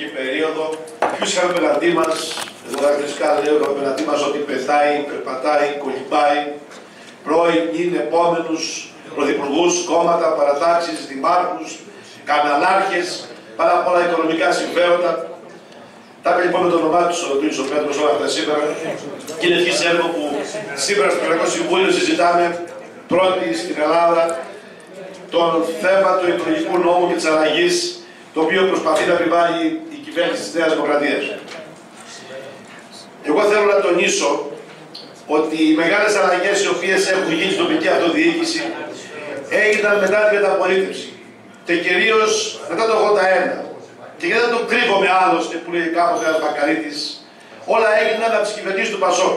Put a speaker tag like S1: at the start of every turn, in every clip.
S1: προεκλογική περίοδο, ποιους είχαμε πελατή μας, εδώ χαρακτηριστικά λέω είχαμε πελατή μας ότι πεθάει, περπατάει, κολυμπάει, πρώην, είναι επόμενους πρωθυπουργούς, κόμματα, παρατάξεις, δημάρχους, καναλάρχες, πάρα πολλά οικονομικά συμφέροντα. Τα είπε λοιπόν με το όνομά τους ο Τούνης ο Πέτρος όλα αυτά σήμερα. Και είναι ευχής έργο που σήμερα στο Κρατικό Συμβούλιο συζητάμε. Πρώτη στην Ελλάδα το θέμα του εκλογικού νόμου και της αλλαγής το οποίο προσπαθεί να επιβάλλει η κυβέρνηση της Νέας Δημοκρατίας. Εγώ θέλω να τονίσω ότι οι μεγάλες αλλαγές οι οποίες έχουν γίνει στην τοπική αυτοδιοίκηση έγιναν μετά την μεταπολίτευση και κυρίως μετά το 81 και γιατί δεν το κρύβομαι άλλωστε που λέει κάποτε ένας Μπακαρίτης, όλα έγιναν από τις κυβερνήσεις του Πασόκ.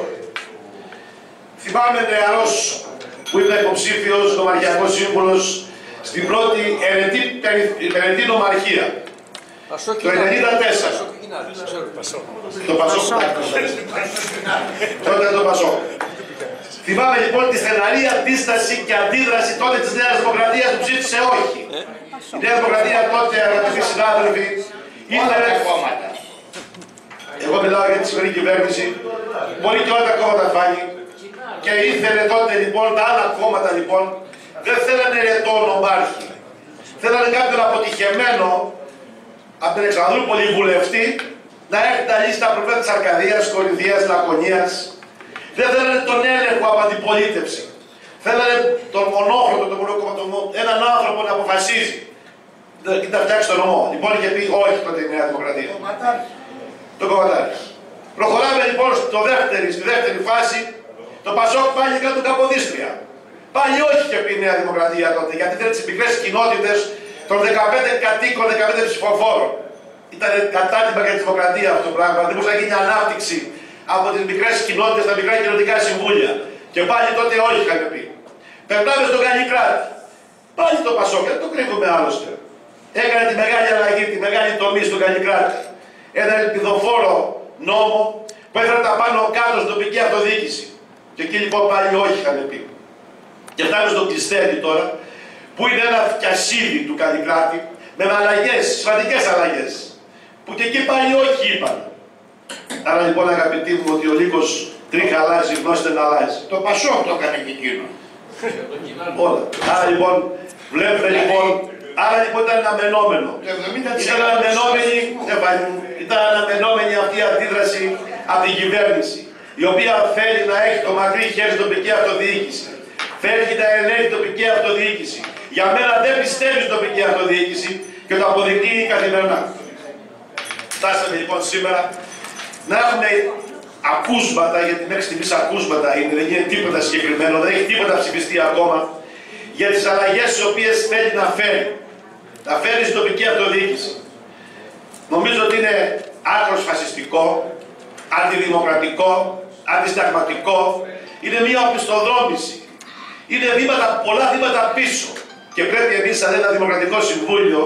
S1: Θυμάμαι νεαρός που ήμουν υποψήφιος νομαρχιακό σύμβουλος στην πρώτη ερετή νομαρχία. Το 1994. Το Πασόκ. Τότε το Πασόκ. Θυμάμαι λοιπόν τη στεναρή αντίσταση και αντίδραση τότε της Νέας Δημοκρατίας που ψήφισε όχι. Η Νέα Δημοκρατία τότε, αγαπητοί συνάδελφοι, ήταν κόμματα. Εγώ μιλάω για τη σημερινή κυβέρνηση. Μπορεί και όλα τα κόμματα φάνη. Και ήθελε τότε λοιπόν τα άλλα κόμματα λοιπόν δεν θέλανε ρετό νομάρχη. Θέλανε κάποιον αποτυχεμένο από την Εξανδρούπολη βουλευτή να έχει τα λίστα προφέτα της Αρκαδίας, Κορινθίας, Λακωνίας. Δεν θέλανε τον έλεγχο από αντιπολίτευση. Θέλανε τον μονόχρονο, τον μονόκομματο, έναν άνθρωπο να αποφασίζει. Και να φτιάξει το νομό. Λοιπόν είχε πει όχι τότε η Νέα Δημοκρατία. Το κομματάρι. Προχωράμε λοιπόν στο δεύτερη, στη δεύτερη φάση. Το Πασόκ πάλι κάτω την Καποδίστρια. Πάλι όχι και πει η Νέα Δημοκρατία τότε, γιατί θέλει τις μικρές κοινότητες των 15 κατοίκων, 15 ψηφοφόρων. Ήταν κατά την για τη δημοκρατία αυτό το πράγμα. Δεν μπορούσε να γίνει ανάπτυξη από τις μικρές κοινότητες, τα μικρά κοινωνικά συμβούλια. Και πάλι τότε όχι είχαμε πει. Περνάμε στο Καλλικράτη. Πάλι το Πασόκ, δεν το κρύβουμε άλλωστε. Έκανε τη μεγάλη αλλαγή, τη μεγάλη τομή στο Καλλικράτη. Ένα ελπιδοφόρο νόμο που έφερε τα πάνω κάτω στην τοπική αυτοδιοίκηση. Και εκεί λοιπόν πάλι όχι είχαμε πει. Και φτάνουμε στο Κλειστέρι τώρα, που είναι ένα φτιασίδι του Καλλικράτη, με αλλαγές, σημαντικές αλλαγές. Που και εκεί πάλι όχι είπαν. Άρα λοιπόν αγαπητοί μου ότι ο Λύκος τρίχα αλλάζει, γνώση δεν αλλάζει.
S2: Το Πασόκ το έκανε και εκείνο.
S1: Όλα. Άρα λοιπόν, βλέπετε λοιπόν, άρα λοιπόν ήταν αναμενόμενο. Ήταν αναμενόμενη, ήταν αναμενόμενη αυτή η αντίδραση από την κυβέρνηση, η οποία θέλει να έχει το μακρύ χέρι στην τοπική αυτοδιοίκηση. Θέλει να ελέγχει την τοπική αυτοδιοίκηση. Για μένα δεν πιστεύει στην τοπική αυτοδιοίκηση και το αποδεικνύει καθημερινά. Φτάσαμε λοιπόν σήμερα να έχουμε ακούσματα, γιατί μέχρι στιγμής ακούσματα είναι, δεν γίνεται τίποτα συγκεκριμένο, δεν έχει τίποτα ψηφιστεί ακόμα, για τις αλλαγές τις οποίες θέλει να φέρει. Να φέρει στην τοπική αυτοδιοίκηση. Νομίζω ότι είναι άκρος φασιστικό, αντιδημοκρατικό, αντισταγματικό, είναι μια οπισθοδρόμηση. Είναι βήματα, πολλά βήματα πίσω. Και πρέπει εμείς σαν ένα δημοκρατικό συμβούλιο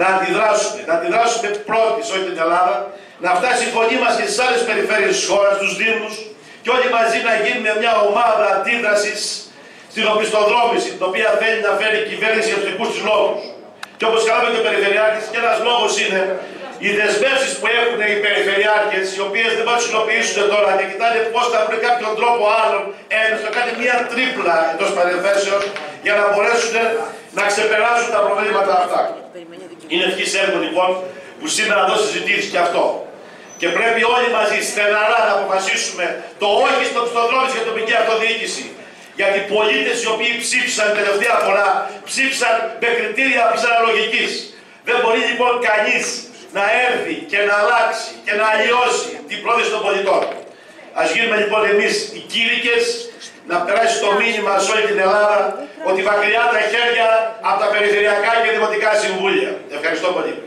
S1: να αντιδράσουμε. Να αντιδράσουμε πρώτοι σε όλη την Ελλάδα, να φτάσει η φωνή μας και στις άλλες περιφέρειες της χώρας, στους Δήμους και όλοι μαζί να γίνουμε μια ομάδα αντίδρασης στην οπισθοδρόμηση, την οποία θέλει να φέρει η κυβέρνηση για τους δικούς της λόγους. Και όπως καλάμε και ο Περιφερειάρχης, και ένας λόγος είναι οι δεσμεύσεις που έχουν οι περιφερειάρχες, οι οποίες δεν μπορούν να υλοποιήσουν τώρα και κοιτάνε πώς θα βρουν κάποιον τρόπο άλλον, να κάνει μια τρίπλα εντός παρεμβέσεω για να μπορέσουν να ξεπεράσουν τα προβλήματα αυτά. Είναι ευχής έργο λοιπόν που σήμερα εδώ συζητήσει και αυτό. Και πρέπει όλοι μαζί στεναρά να αποφασίσουμε το όχι στο πιστοδρόμιο για τοπική αυτοδιοίκηση. Γιατί οι πολίτες οι οποίοι ψήφισαν τελευταία φορά ψήφισαν με κριτήρια ψαραλογική. Δεν μπορεί λοιπόν κανείς να έρθει και να αλλάξει και να αλλοιώσει την πρόθεση των πολιτών. Α γίνουμε λοιπόν εμείς οι κήρυκες να περάσει το μήνυμα σε όλη την Ελλάδα ότι μακριά τα χέρια από τα περιφερειακά και δημοτικά συμβούλια. Ευχαριστώ πολύ.